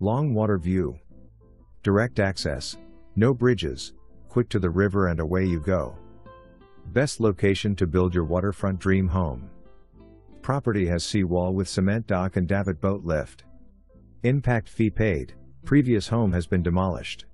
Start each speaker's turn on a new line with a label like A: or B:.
A: Long water view. Direct access. No bridges. Quick to the river and away you go. Best location to build your waterfront dream home. Property has seawall with cement dock and davit boat lift. Impact fee paid. Previous home has been demolished.